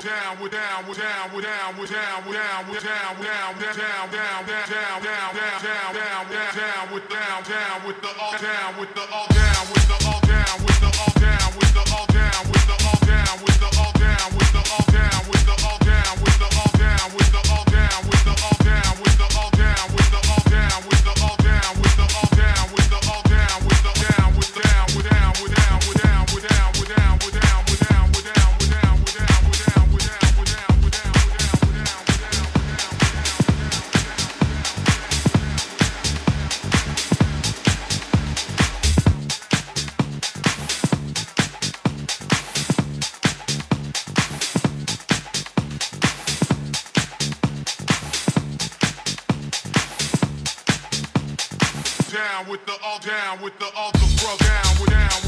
down, down, we're down, we're down, we're down, we're down, we're down, we're down, down, down, down, down, down, down, down, down, down, down, down, down, with down, down, with the all down, with the all down, with the all down, with the all down, with the all down, with the all down, with the all down, with the all down, with the all down, with the all down, with the all down, with the all down, with with the all down with the all the bro down with down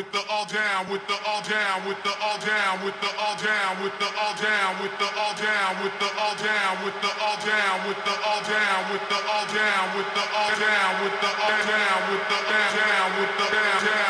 with the all down with the all down with the all down with the all down with the all down with the all down with the all down with the all down with the all down with the all down with the all down with the all down with the down with the down down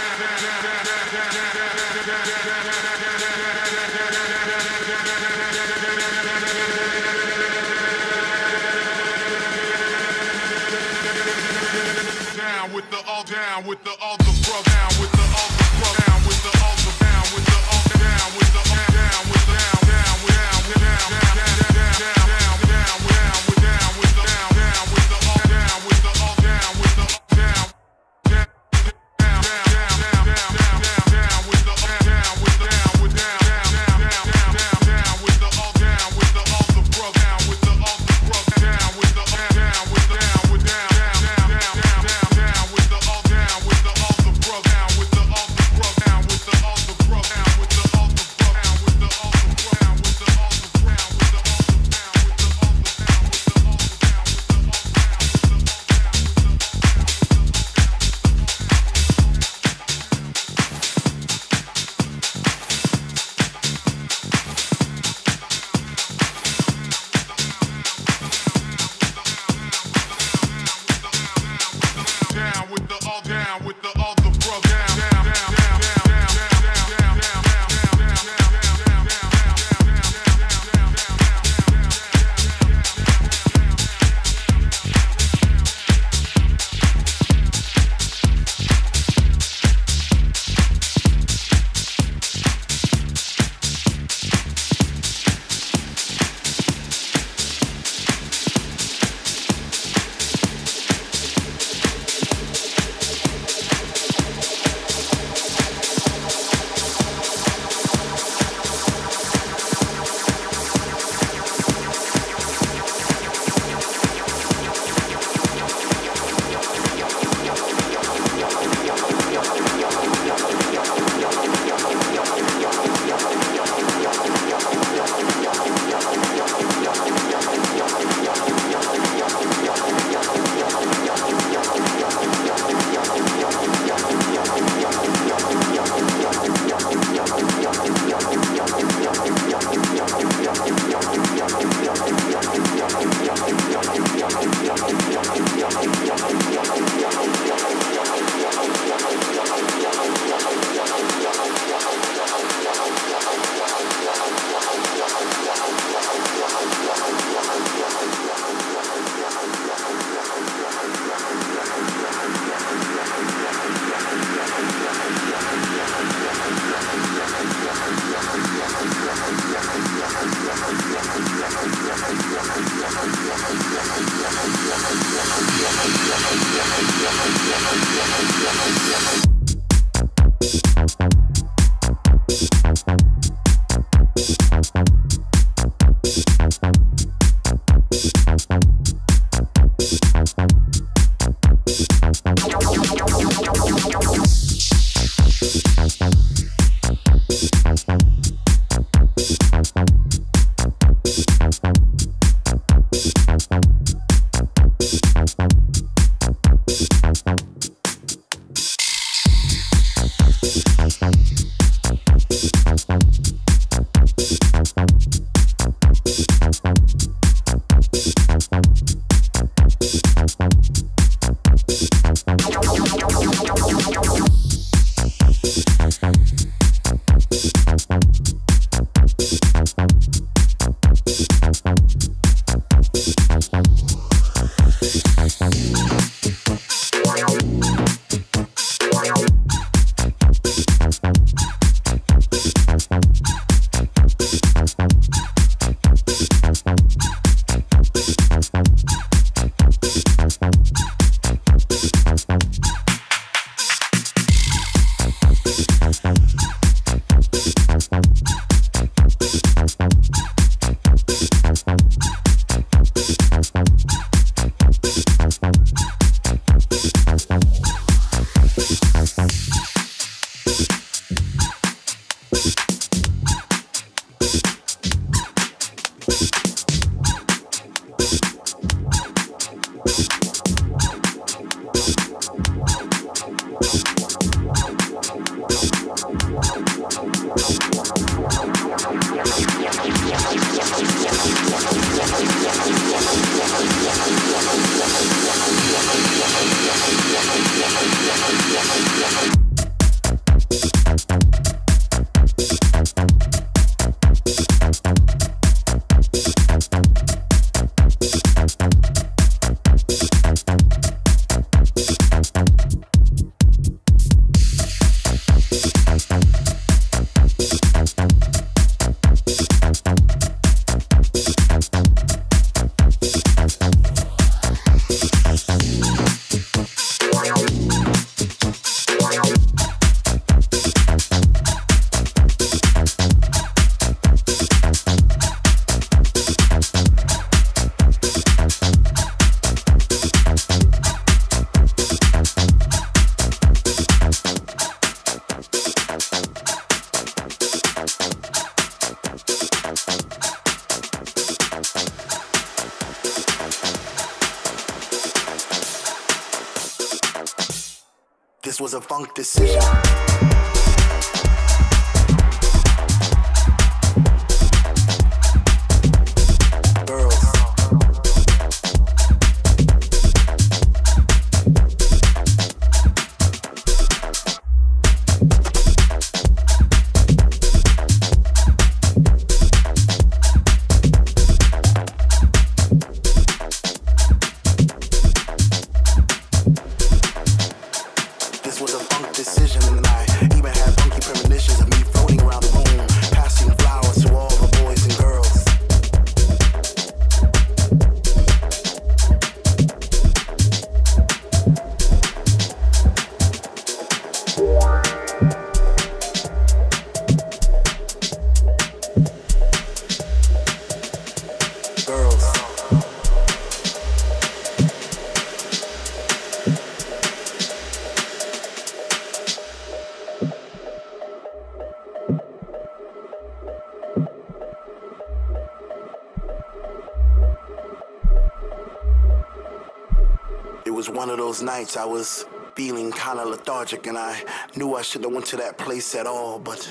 nights I was feeling kinda lethargic and I knew I shouldn't have went to that place at all, but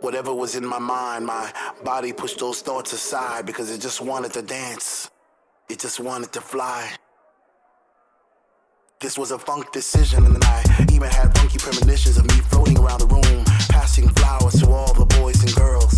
whatever was in my mind, my body pushed those thoughts aside because it just wanted to dance. It just wanted to fly. This was a funk decision and I even had funky premonitions of me floating around the room, passing flowers to all the boys and girls.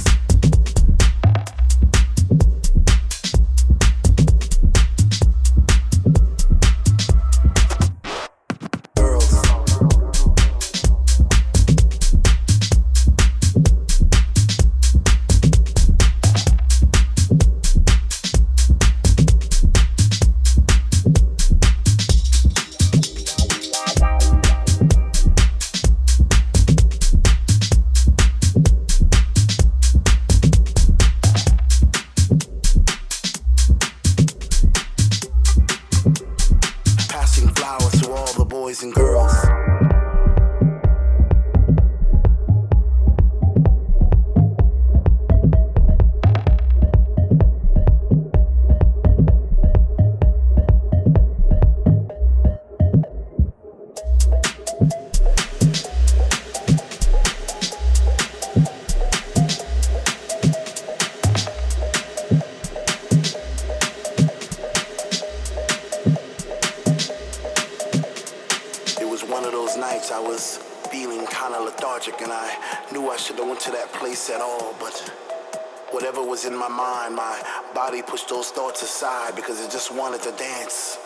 Was in my mind, my body pushed those thoughts aside because it just wanted to dance.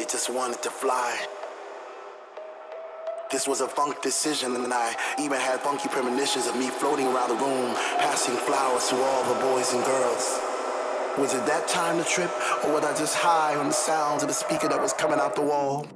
It just wanted to fly. This was a funk decision, and I even had funky premonitions of me floating around the room, passing flowers to all the boys and girls. Was it that time to trip, or was I just high on the sounds of the speaker that was coming out the wall?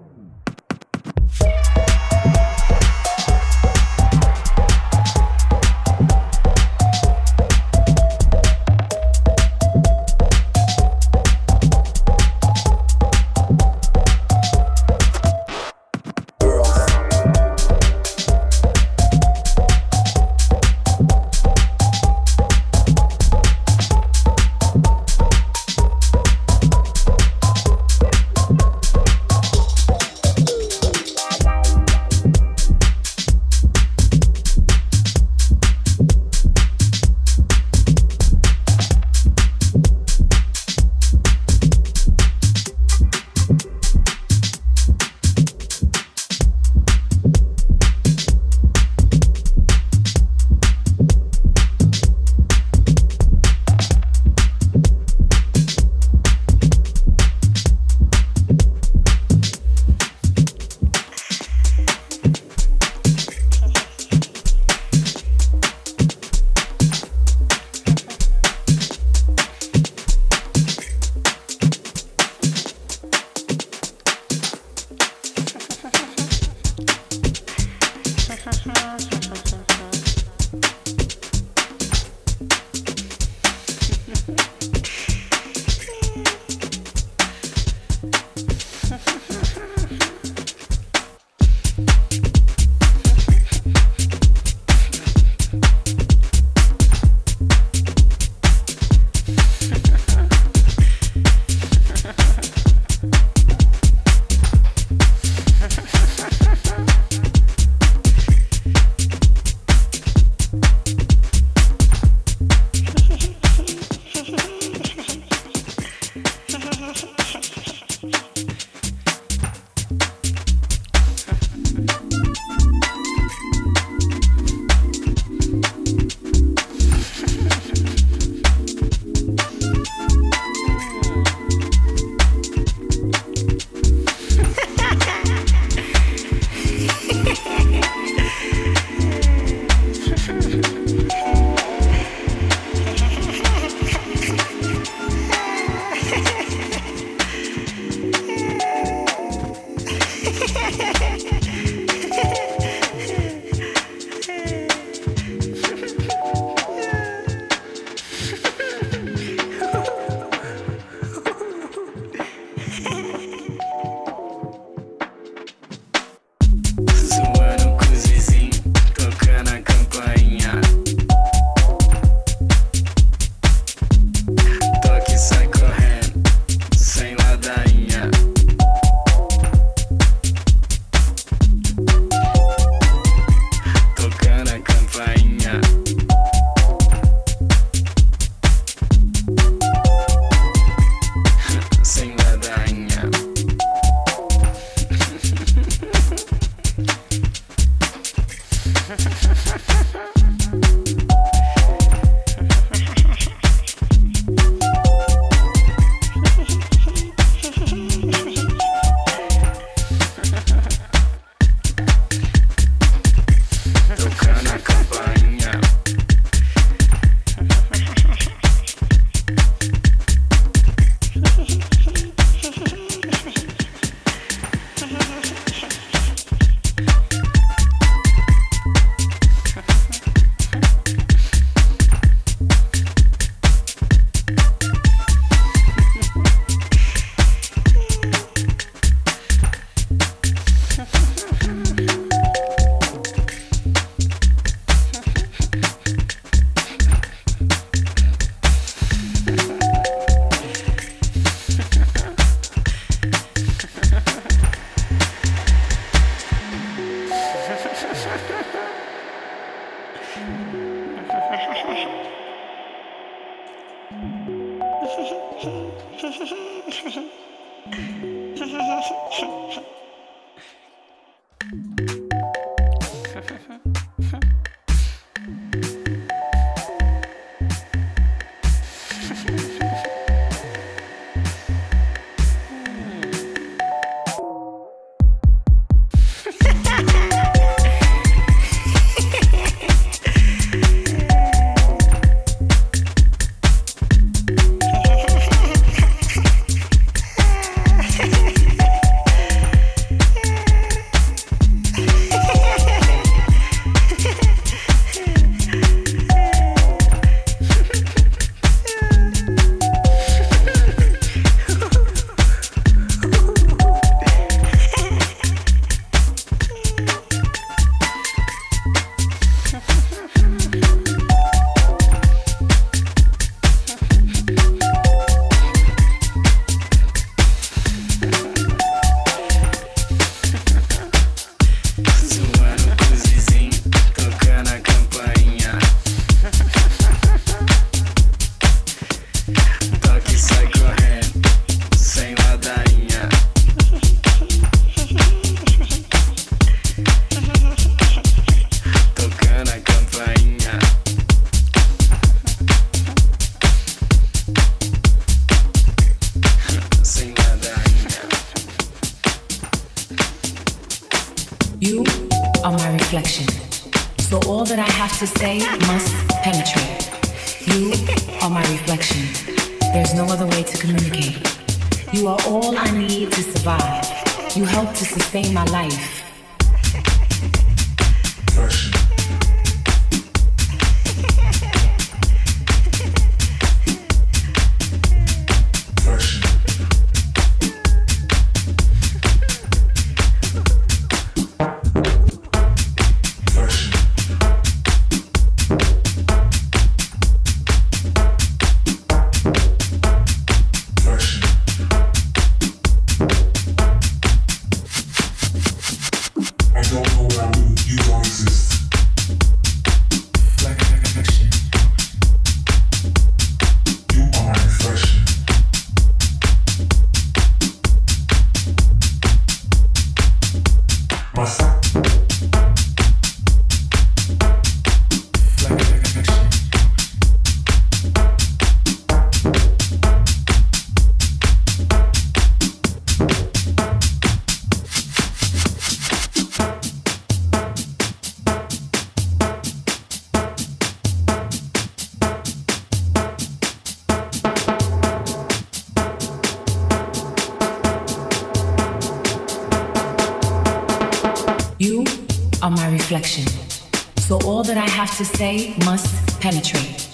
To must penetrate.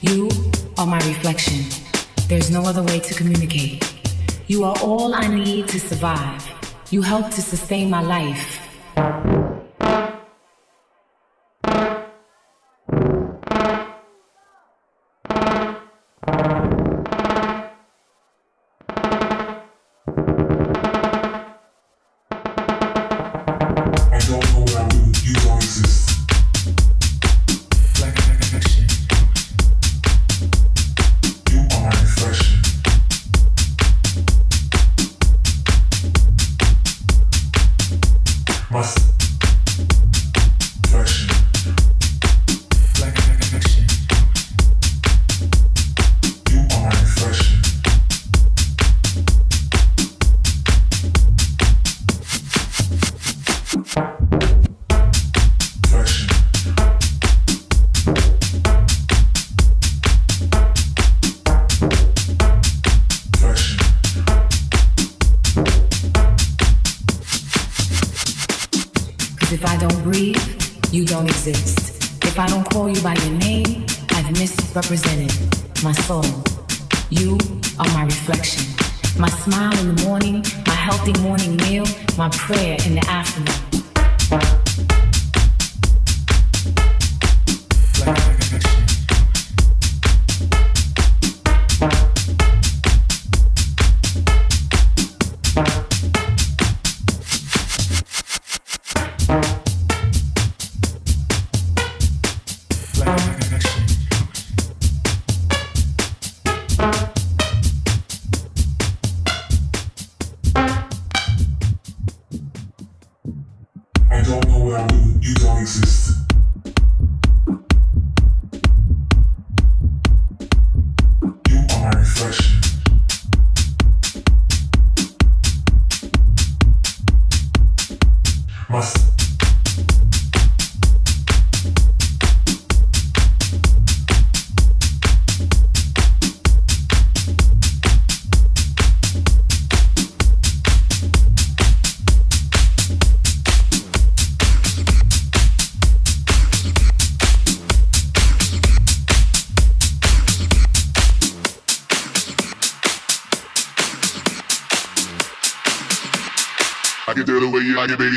You are my reflection. There's no other way to communicate. You are all I need to survive. You help to sustain my life. Cause if I don't breathe, you don't exist. If I don't call you by your name, I've misrepresented my soul. You are my reflection. My smile in the morning, my healthy morning meal, my prayer in the afternoon.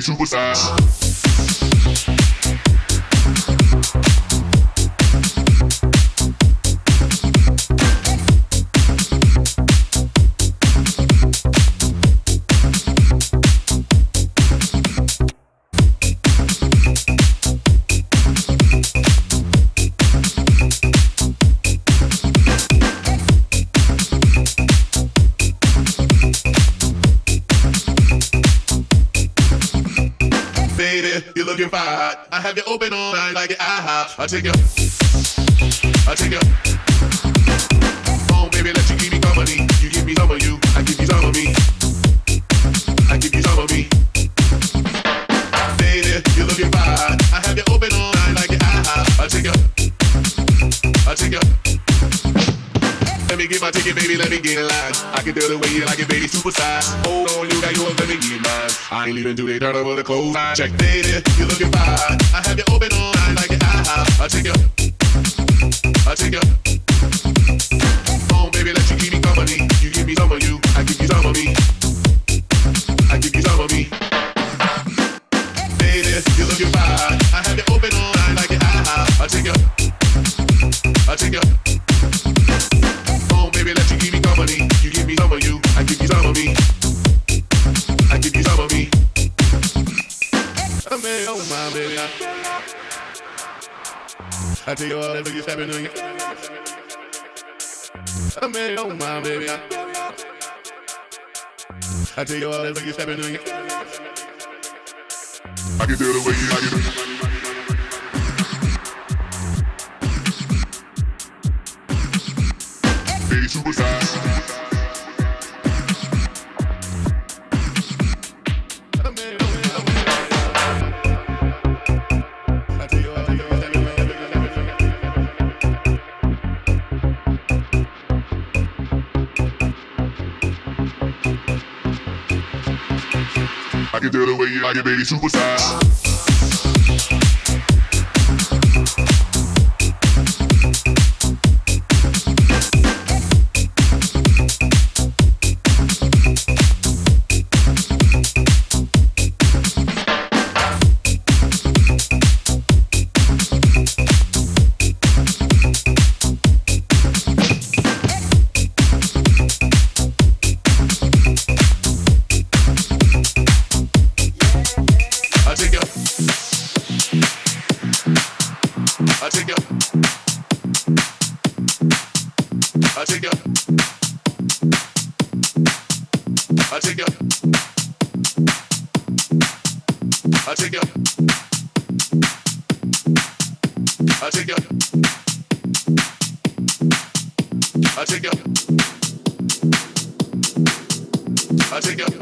Supersize. I take you. I take you. Oh, baby, let you give me company. You give me some of you. I give you some of me. I give you some of me. Baby, you're fine. I have you open all night like your eye. I take you. I take you. Let me get my ticket, baby. Let me get in line. I can do the way you like it, baby. Super size. Hold on, you got yours. Let me get mine. I ain't leaving they turn over the clothes. Check, baby. You're looking fine. I have you open all I take you. I take you. I tell you all that you're stepping on you. I mean, oh my baby. I tell you all that you're stepping on you. I can do the way you like it. Baby, can do the way you like it, baby, superstar. I take you.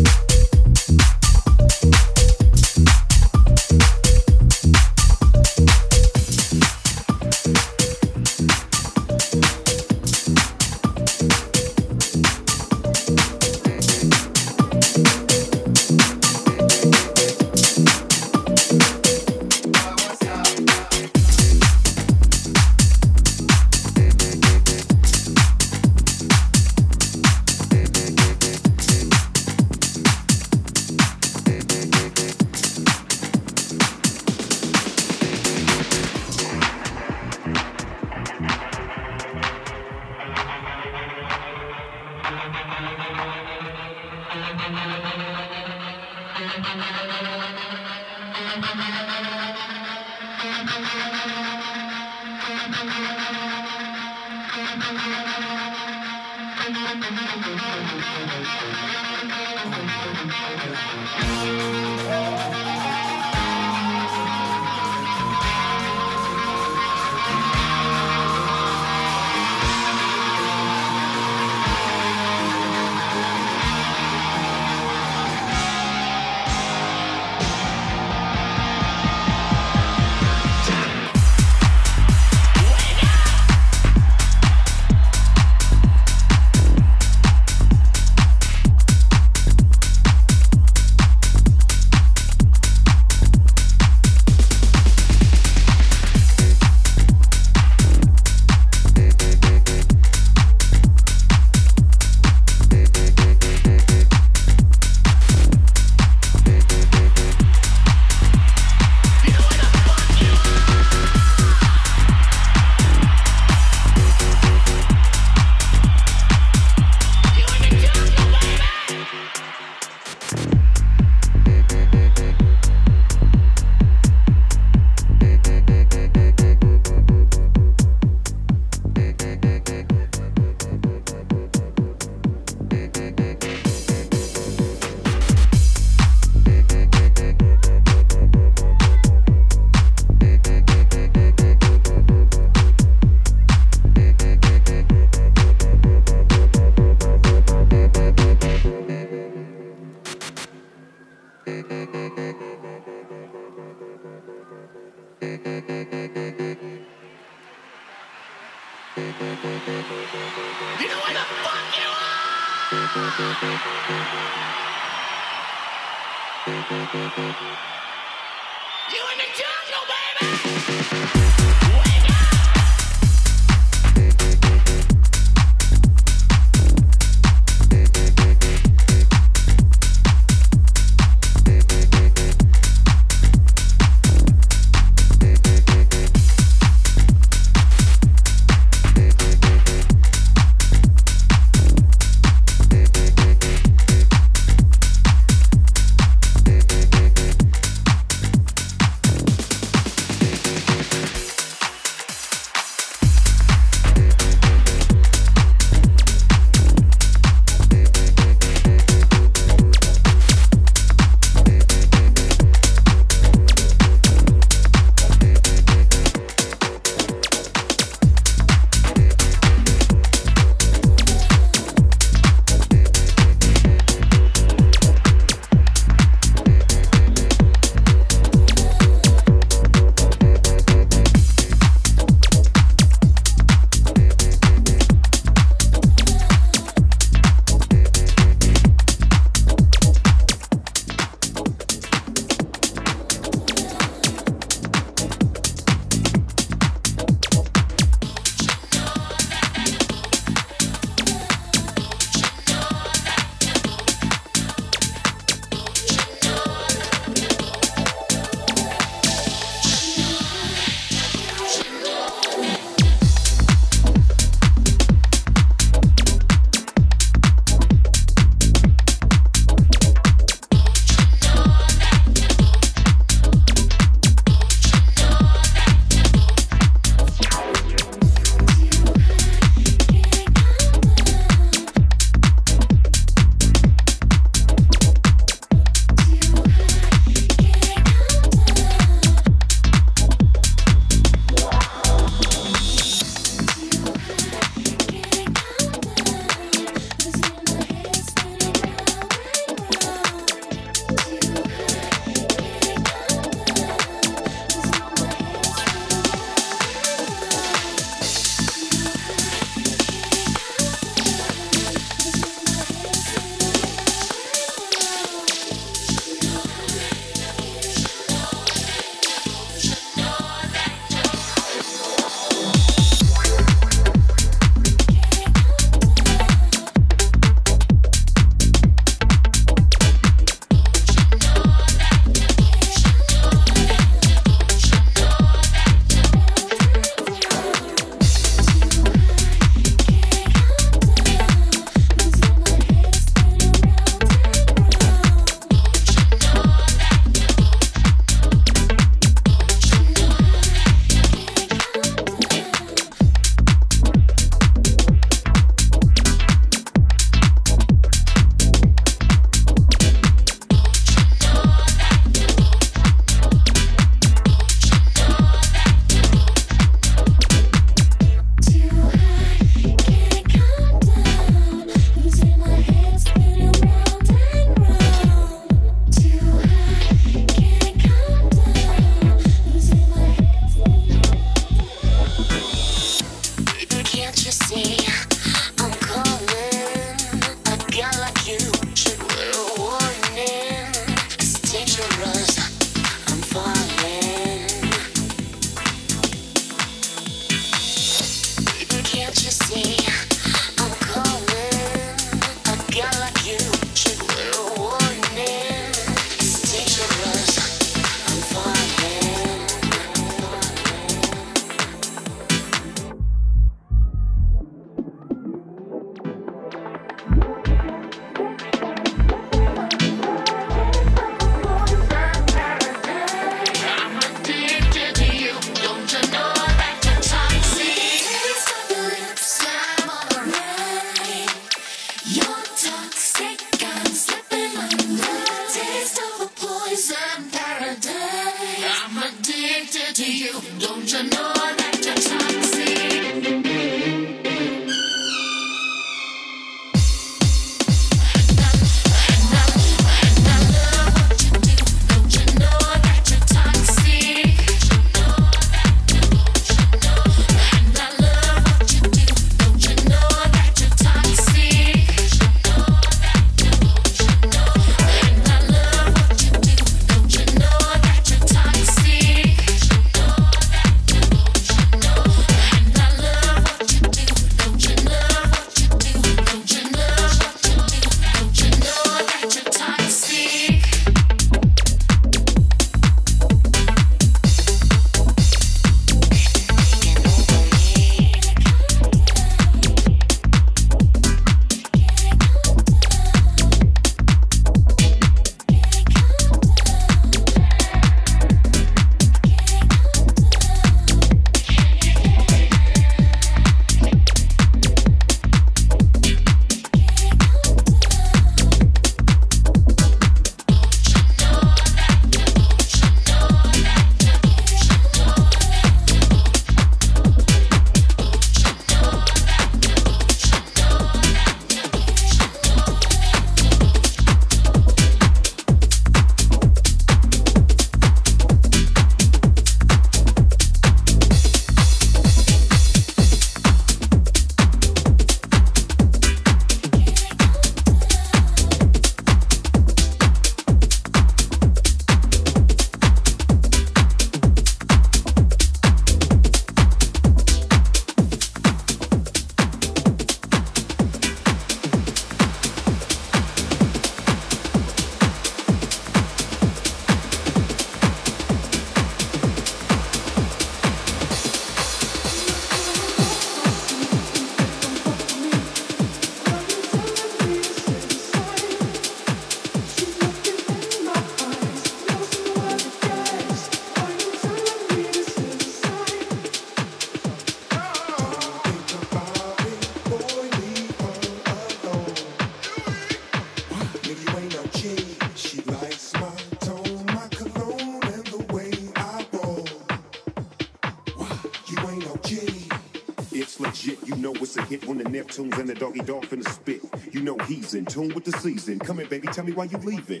The Doggy Dogg finna spit. You know he's in tune with the season. Come here, baby, tell me why you leaving.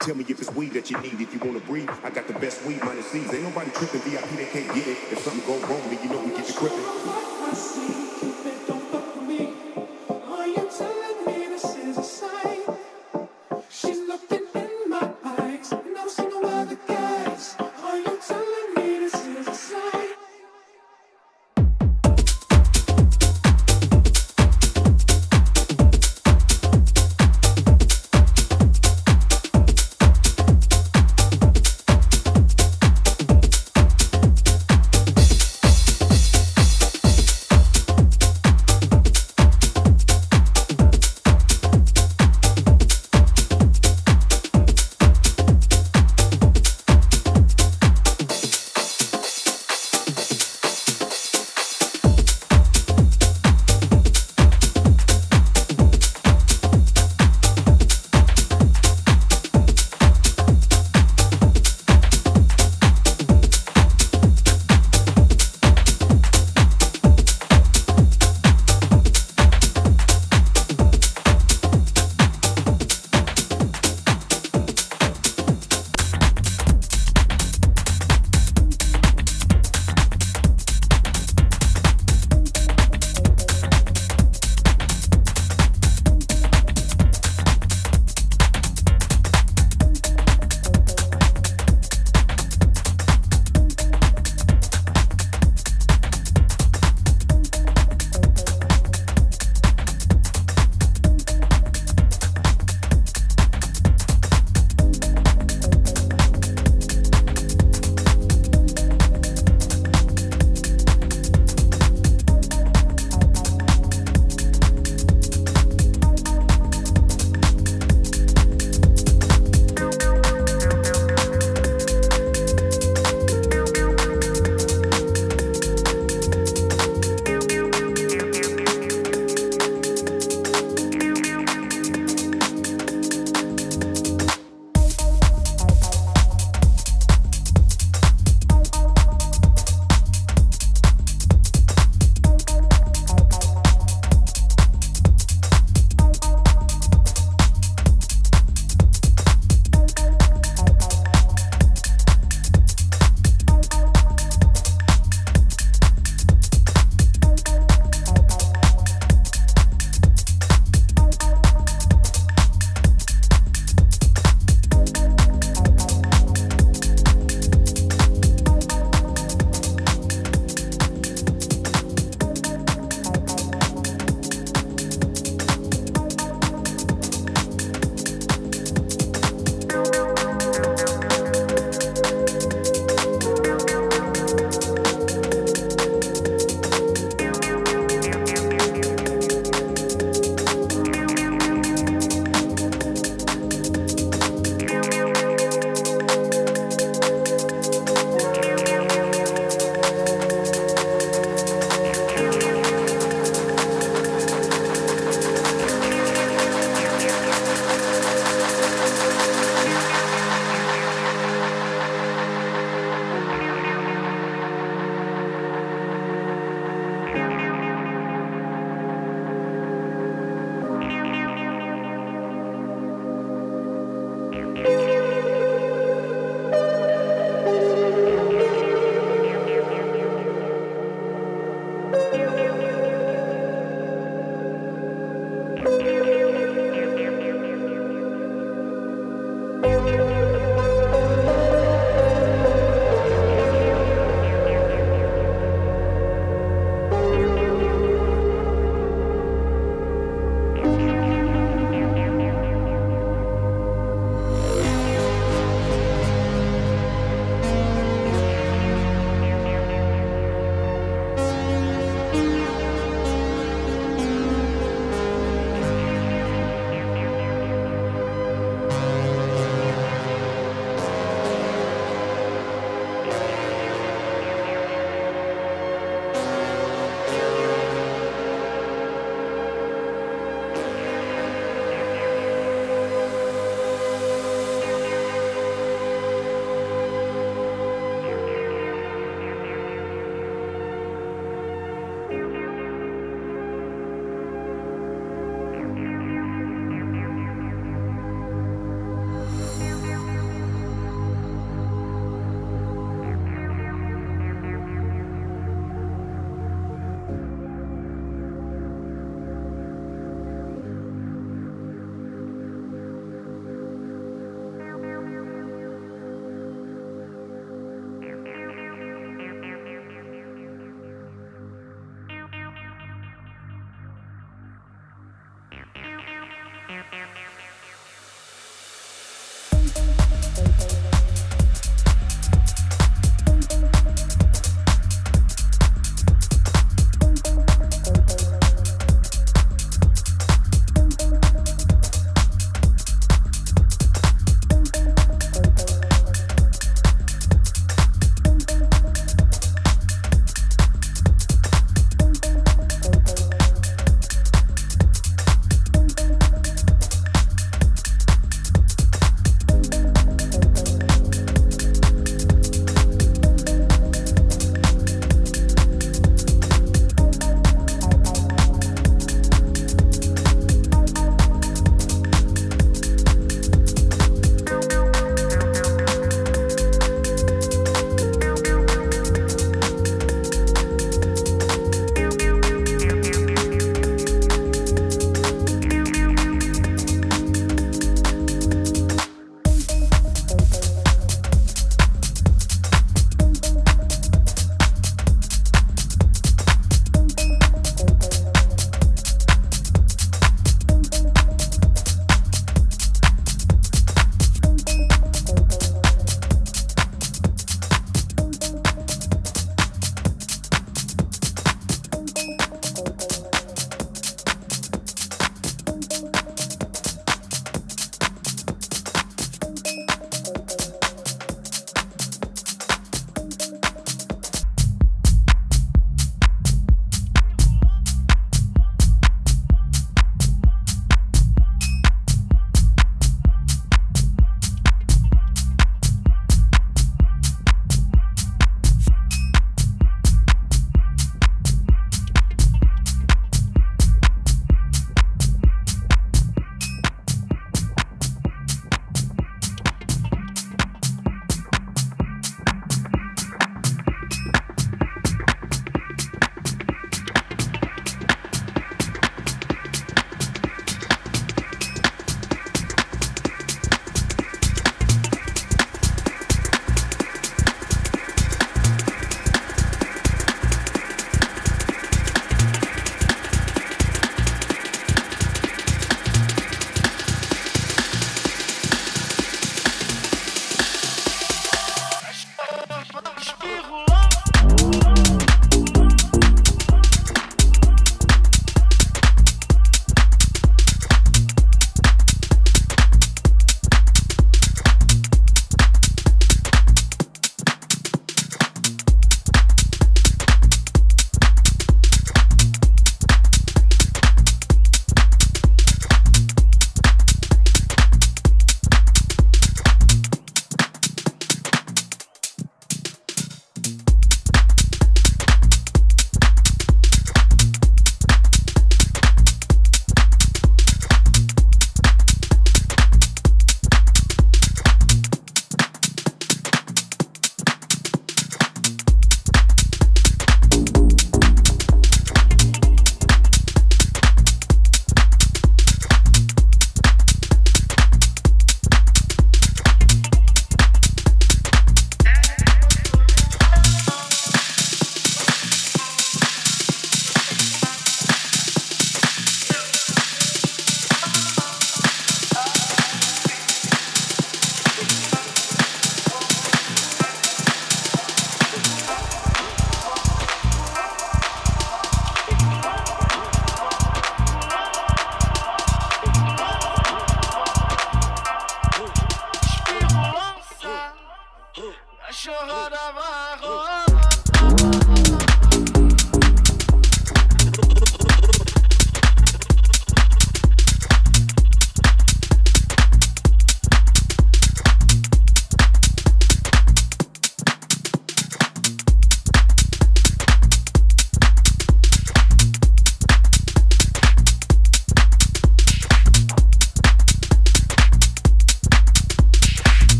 Tell me if it's weed that you need, if you wanna breathe. I got the best weed minus C's. Ain't nobody tripping VIP, they can't get it. If something go wrong, then you know